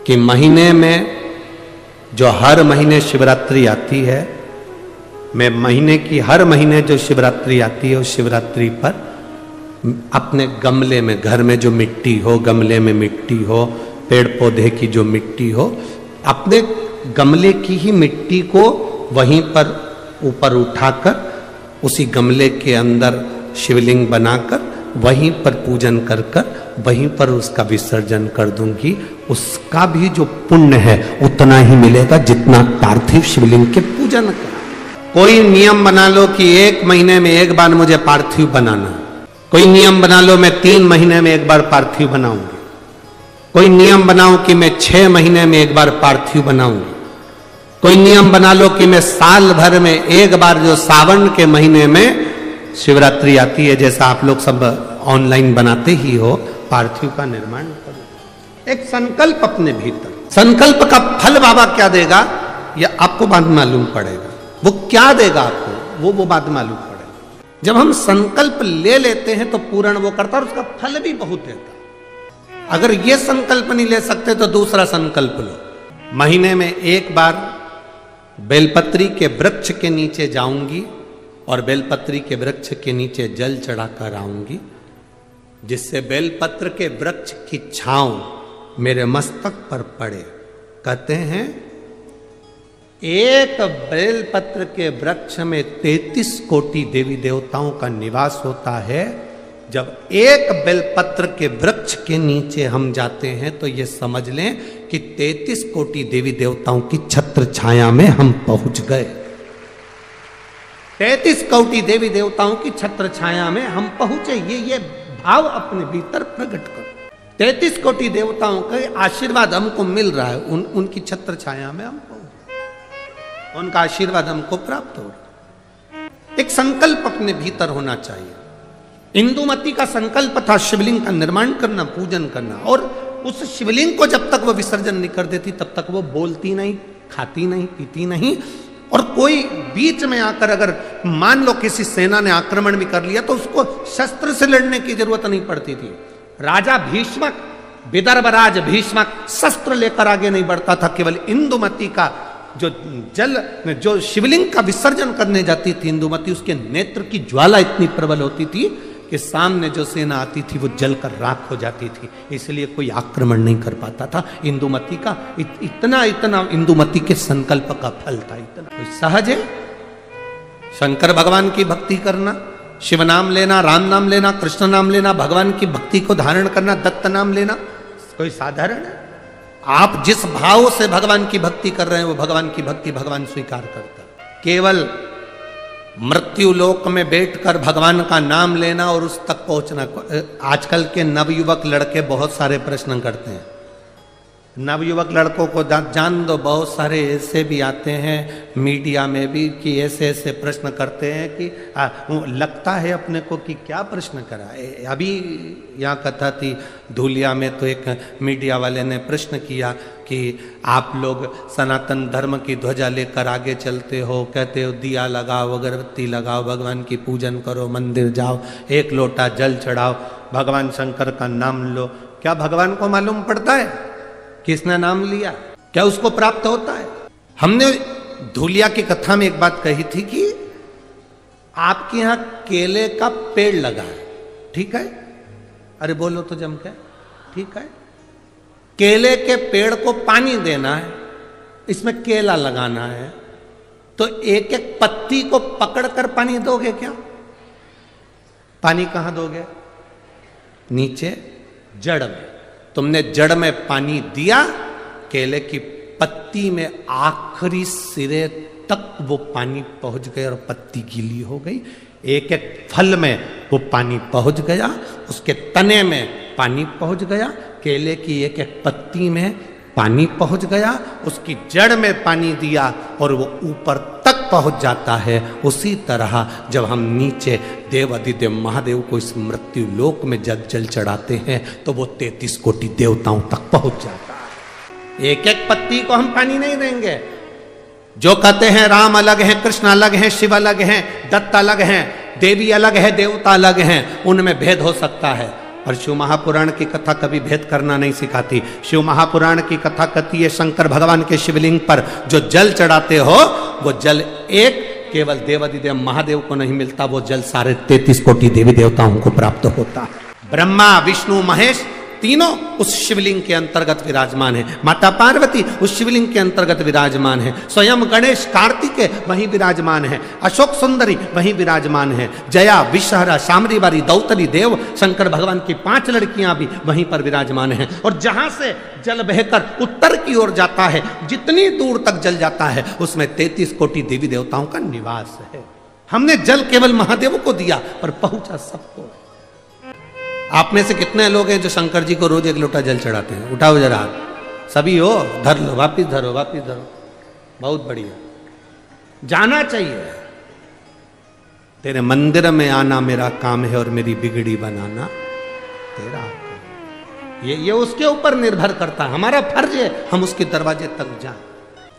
कि महीने में जो हर महीने शिवरात्रि आती है, मैं महीने की हर महीने जो शिवरात्रि आती है, उस शिवरात्रि पर अपने गमले में, घर में जो मिट्टी हो, गमले में मिट्टी हो पेड़ पौधे की जो मिट्टी हो, अपने गमले की ही मिट्टी को वहीं पर ऊपर उठाकर, उसी गमले के अंदर शिवलिंग बनाकर वहीं पर पूजन कर कर, वहीं पर उसका विसर्जन कर दूँगी। उसका भी जो पुण्य है, उतना ही मिलेगा जितना पार्थिव शिवलिंग के पूजन का। कोई नियम बना लो कि एक महीने में एक बार मुझे पार्थिव बनाना। कोई नियम बना लो, मैं तीन महीने में एक बार पार्थिव बनाऊँगी। कोई नियम बनाऊँ कि मैं छह महीने में एक बार पार्थिव बनाऊँगी। कोई नियम बना लो कि मैं साल भर में एक बार जो सावन के महीने में शिवरात्रि आती है, जैसा आप लोग सब ऑनलाइन बनाते ही हो, पार्थिव का निर्माण करो। एक संकल्प अपने भीतर। संकल्प का फल बाबा क्या देगा? यह आपको बाद मालूम पड़ेगा। वो क्या देगा आपको? वो वो बाद मालूम पड़ेगा। जब हम संकल्प ले लेते हैं तो पूर्ण वो करता और उसका फल भी बहुत देता अगर ये संकल्प नहीं ले सकते तो दूसरा संकल्प लो। महीने में एक बार बेलपत्री के वृक्ष के नीचे जाऊँगी और बेलपत्री के वृक्ष के नीचे जल चढ़ाकर आऊँगी, जिससे बेलपत्र के वृक्ष की छांव मेरे मस्तक पर पड़े। कहते हैं, एक बेलपत्र के वृक्ष में तैतीस कोटि देवी देवताओं का निवास होता है। जब एक बेलपत्र के वृक्ष के नीचे हम जाते हैं तो ये समझ लें कि तैतीस कोटि देवी देवताओं की छत्र छाया में हम पहुँच गए। तैतीस कोटि देवी देवताओं की छत्र छाया में हम पहुँचे, ये ये भाव अपने भीतर प्रकट करो। तैतीस कोटि देवताओं का आशीर्वाद हमको मिल रहा है, उन, उनकी छत्र छाया में हम पहुँचे। उनका आशीर्वाद हमको प्राप्त हो रहा एक संकल्प अपने भीतर होना चाहिए। इंदुमती का संकल्प था शिवलिंग का निर्माण करना, पूजन करना, और उस शिवलिंग को जब तक वो विसर्जन नहीं कर देती, तब तक वो बोलती नहीं, खाती नहीं, पीती नहीं, और कोई बीच में आकर अगर मान लो किसी सेना ने आक्रमण भी कर लिया तो उसको शस्त्र से लड़ने की ज़रूरत नहीं पड़ती थी। राजा भीष्मक विदर्भराज भीष्मक शस्त्र लेकर आगे नहीं बढ़ता था केवल इंदुमती का जो जल जो शिवलिंग का विसर्जन करने जाती थी इंदुमती उसके नेत्र की ज्वाला इतनी प्रबल होती थी कि सामने जो सेना आती थी वो जलकर राख हो जाती थी इसलिए कोई आक्रमण नहीं कर पाता था। इंदुमती का इत, इतना इतना इंदुमती के संकल्प का फल था इतना। कोई सहज है? शंकर भगवान की भक्ति करना, शिव नाम लेना, राम नाम लेना, कृष्ण नाम लेना, भगवान की भक्ति को धारण करना, दत्त नाम लेना, कोई साधारण है? आप जिस भाव से भगवान की भक्ति कर रहे हैं, वो भगवान की भक्ति भगवान स्वीकार करता केवल मृत्यु लोक में बैठकर भगवान का नाम लेना और उस तक पहुँचना आजकल के नवयुवक लड़के बहुत सारे प्रश्न करते हैं। नवयुवक लड़कों को जान दो बहुत सारे ऐसे भी आते हैं मीडिया में भी कि ऐसे ऐसे प्रश्न करते हैं कि आ, लगता है अपने को कि क्या प्रश्न करा? अभी यहाँ कथा थी धूलिया में तो एक मीडिया वाले ने प्रश्न किया कि आप लोग सनातन धर्म की ध्वजा लेकर आगे चलते हो कहते हो दिया लगाओ अगरबत्ती लगाओ भगवान की पूजन करो मंदिर जाओ एक लोटा जल चढ़ाओ भगवान शंकर का नाम लो। क्या भगवान को मालूम पड़ता है? किसने नाम लिया? क्या उसको प्राप्त होता है? हमने धूलिया की कथा में एक बात कही थी कि आपके यहाँ केले का पेड़ लगा है। ठीक है? अरे बोलो तो जम के ठीक है? केले के पेड़ को पानी देना है, इसमें केला लगाना है तो एक एक पत्ती को पकड़कर पानी दोगे क्या? पानी कहाँ दोगे? नीचे जड़ में। तुमने जड़ में पानी दिया, केले की पत्ती में आखिरी सिरे तक वो पानी पहुँच गया और पत्ती गीली हो गई। एक एक फल में वो पानी पहुँच गया, उसके तने में पानी पहुँच गया, केले की एक एक पत्ती में पानी पहुँच गया, उसकी जड़ में पानी दिया और वो ऊपर तक पहुँच जाता है। उसी तरह जब हम नीचे देव अधिदेव महादेव को इस मृत्यु लोक में जल जल चढ़ाते हैं तो वो तैतीस कोटि देवताओं तक पहुँच जाता है। एक एक पत्ती को हम पानी नहीं देंगे। जो कहते हैं राम अलग है, कृष्ण अलग है, शिव अलग है, दत्त अलग है, देवी अलग है, देवता अलग है, उनमें भेद हो सकता है। और शिव महापुराण की कथा कभी भेद करना नहीं सिखाती। शिव महापुराण की कथा कहती है शंकर भगवान के शिवलिंग पर? जो जल चढ़ाते हो, वो जल एक केवल देवादिदेव महादेव को नहीं मिलता, वो जल सारे तैतीस कोटि देवी देवताओं को प्राप्त होता। ब्रह्मा, विष्णु, महेश तीनों उस शिवलिंग के अंतर्गत विराजमान है। माता पार्वती उस शिवलिंग के अंतर्गत विराजमान है। स्वयं गणेश कार्तिके वहीं विराजमान है। अशोक सुंदरी वहीं विराजमान है। जया, विषहरा सामरीवारी दौतरी देव, शंकर भगवान की पाँच लड़कियाँ भी वहीं पर विराजमान है। और जहाँ से जल बहकर उत्तर की ओर जाता है, जितनी दूर तक जल जाता है, उसमें तैतीस कोटि देवी देवताओं का निवास है। हमने जल केवल महादेव को दिया, पर पहुँचा सबको। है आप में से कितने लोग हैं जो शंकर जी को रोज एक लोटा जल चढ़ाते हैं? उठाओ जरा हाथ। सभी हो? धर लो वापिस धरो वापिस धरो। बहुत बढ़िया। जाना चाहिए। तेरे मंदिर में आना मेरा काम है और मेरी बिगड़ी बनाना। तेरा ये ये उसके ऊपर निर्भर करता। है हमारा फ़र्ज़ है हम उसके दरवाजे तक जाएँ।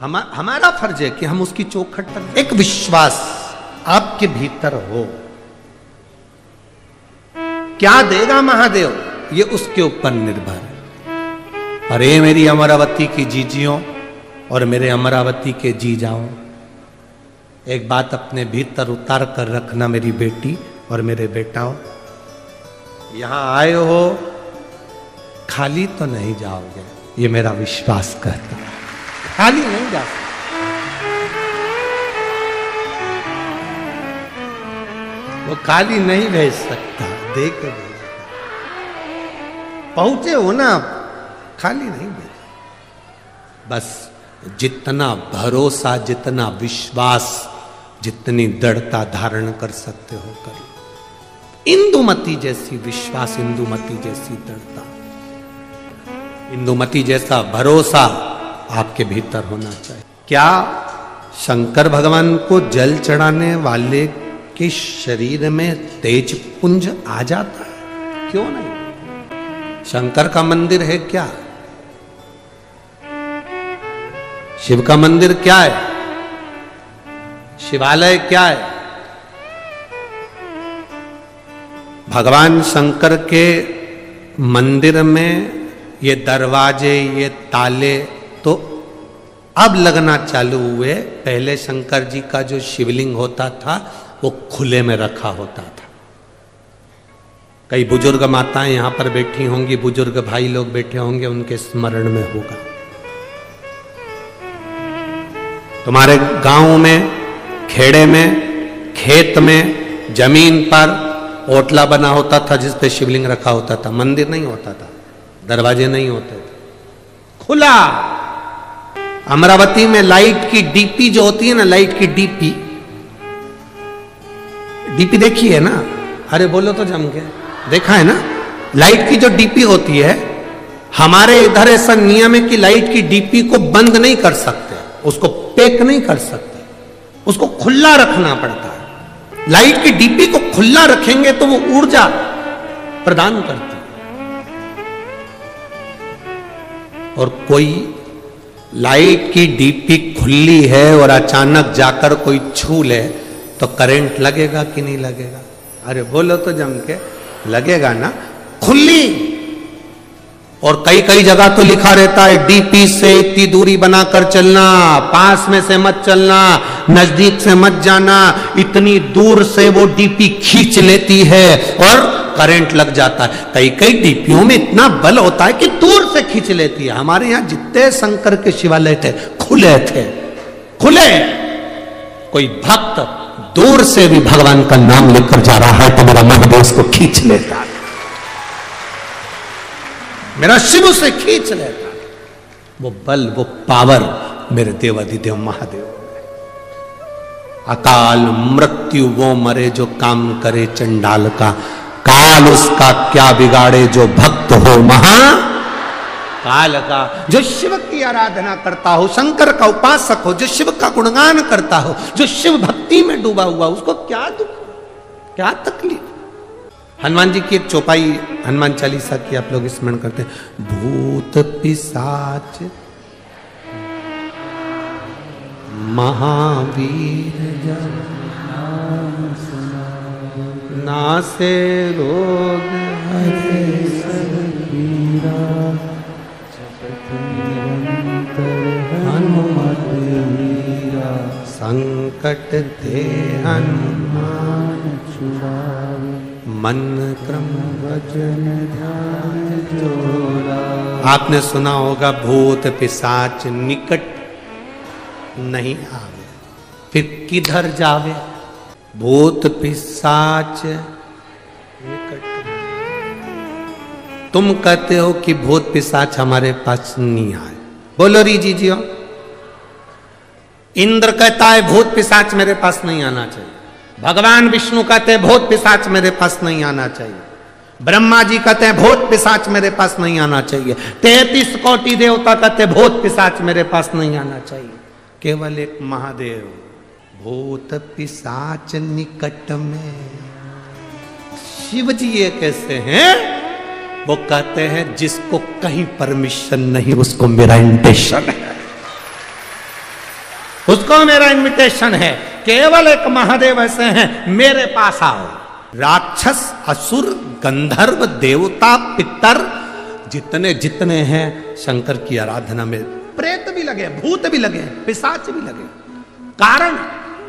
हम, हमारा फ़र्ज़ है कि हम उसकी चौखट तक एक विश्वास आपके भीतर हो। क्या देगा महादेव? ये उसके ऊपर निर्भर है। अरे मेरी अमरावती की जीजियों और मेरे अमरावती के जी जाओ एक बात अपने भीतर उतार कर रखना मेरी बेटी और मेरे बेटाओं। यहाँ आए हो, खाली तो नहीं जाओगे, ये मेरा विश्वास कहता है। खाली नहीं जा सकते। वो खाली नहीं भेज सकता। दे के भेज पहुँचे हो ना खाली नहीं भेज बस जितना भरोसा, जितना विश्वास, जितनी दृढ़ता धारण कर सकते हो कर इंदुमती जैसी विश्वास, इंदुमती जैसी दृढ़ता। इंदुमती जैसा भरोसा आपके भीतर होना चाहिए। क्या शंकर भगवान को जल चढ़ाने वाले कि शरीर में तेज पुंज आ जाता है। क्यों नहीं? शंकर का मंदिर है क्या? शिव का मंदिर क्या है? शिवालय क्या है? भगवान शंकर के मंदिर में ये दरवाजे, ये ताले तो अब लगना चालू हुए। पहले शंकर जी का जो शिवलिंग होता था वो खुले में रखा होता था। कई बुज़ुर्ग माताएँ यहाँ पर बैठी होंगी, बुज़ुर्ग भाई लोग बैठे होंगे, उनके स्मरण में होगा। तुम्हारे गाँव में, खेड़े में, खेत में, ज़मीन पर ओटला बना होता था, जिस पे शिवलिंग रखा होता था। मंदिर नहीं होता था, दरवाजे नहीं होते थे। खुला! अमरावती में लाइट की डीपी जो होती है ना, लाइट की डीपी डीपी देखी है ना? अरे बोलो तो जम के। देखा है ना? लाइट की जो डीपी होती है, हमारे इधर ऐसा नियम है कि लाइट की डीपी को बंद नहीं कर सकते, उसको पैक नहीं कर सकते। उसको खुला रखना पड़ता है। लाइट की डीपी को खुला रखेंगे तो वो ऊर्जा प्रदान करती और कोई लाइट की डीपी खुली है और अचानक जाकर कोई छू ले तो करंट लगेगा कि नहीं लगेगा? अरे बोलो तो जम के, लगेगा ना? खुली। और कई कई जगह तो लिखा रहता है डीपी से इतनी दूरी बनाकर चलना, पास में से मत चलना, नज़दीक से मत जाना, इतनी दूर से वो डीपी खींच लेती है और करंट लग जाता है। कई कई डीपियों में इतना बल होता है कि दूर से खींच लेती है। हमारे यहाँ जितने शंकर के शिवालय थे, खुले थे। खुले। कोई भक्त दूर से भी भगवान का नाम लेकर जा रहा है तो मेरा महादेव उसको खींच लेता है। मेरा शिव उसे खींच लेता है। वो बल, वो पावर मेरे देवादिदेव महादेव अकाल मृत्यु वो मरे जो काम करे चंडाल का। काल उसका क्या बिगाड़े जो भक्त हो, महा काल का जो शिव की आराधना करता हो, शंकर का उपासक हो, जो शिव का गुणगान करता हो, जो शिव भक्ति में डूबा हुआ, उसको क्या दुख, क्या तकलीफ़? हनुमान जी की एक चौपाई, हनुमान चालीसा की आप लोग स्मरण करते हैं। भूत पिसाच, महावीर नासे रोग, हरे निरंतर हनुमत वीरा संकट ते हनुमान छुड़ावे मन क्रम वचन ध्यान जोरा आपने सुना होगा, भूत पिशाच निकट नहीं आवे। फिर किधर जावे? भूत पिशाच निकट। तुम कहते हो कि भूत पिशाच हमारे पास नहीं आए। बोलो, री जी, जियो। इंद्र कहता है, भूत पिशाच मेरे पास नहीं आना चाहिए। भगवान विष्णु कहते हैं, भूत पिशाच मेरे पास नहीं आना चाहिए। ब्रह्मा जी कहते हैं, भूत पिशाच मेरे पास नहीं आना चाहिए। तैतीस कोटि देवता कहते भूत पिशाच मेरे पास नहीं आना चाहिए। केवल एक महादेव, भूत पिशाच निकट में। शिव जी ये कैसे हैं? वो कहते हैं, जिसको कहीं परमिशन नहीं, उसको मेरा इंटेशन है। उसको मेरा इनविटेशन है। केवल एक महादेव ऐसे हैं, मेरे पास आओ। राक्षस, असुर, गंधर्व, देवता, पितर, जितने जितने हैं, शंकर की आराधना में प्रेत भी लगे, भूत भी लगे, पिशाच भी लगे। कारण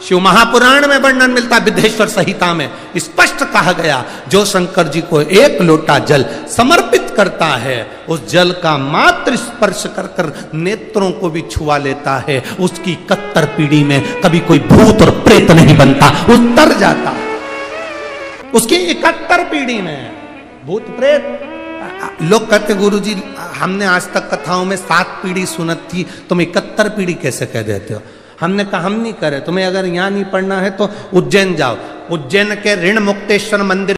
शिव महापुराण में वर्णन मिलता, विद्धेश्वर संहिता में। स्पष्ट कहा गया, जो शंकर जी को एक लोटा जल समर्पित करता है, उस जल का मात्र स्पर्श कर कर नेत्रों को भी छुआ लेता है। उसकी कत्तर पीढ़ी में कभी कोई भूत और प्रेत नहीं बनता उत्तर जाता उसकी इकहत्तर पीढ़ी में भूत, प्रेत। लोग कहते गुरु जी हमने आज तक कथाओं में सात पीढ़ी सुनत थी, तुम इकहत्तर पीढ़ी कैसे कह देते हो? हमने कहा, हम नहीं करे। तुम्हें अगर यहाँ नहीं पढ़ना है तो उज्जैन जाओ। उज्जैन के ऋण मुक्तेश्वर मंदिर